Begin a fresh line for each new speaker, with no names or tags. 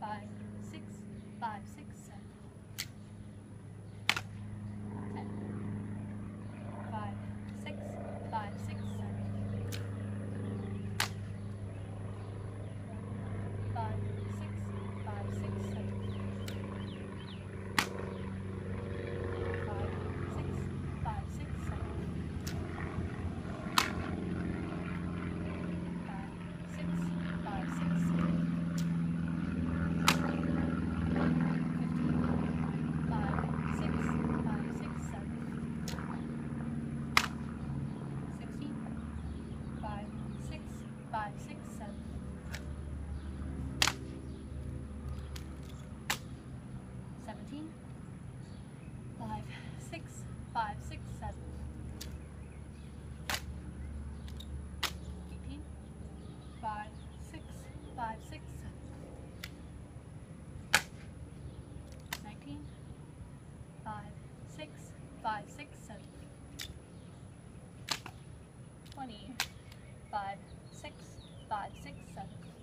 five, six, five, six, seven. Five, six, seven. Nineteen, five, six, five, six, seven. Twenty, five, six, five, six, seven.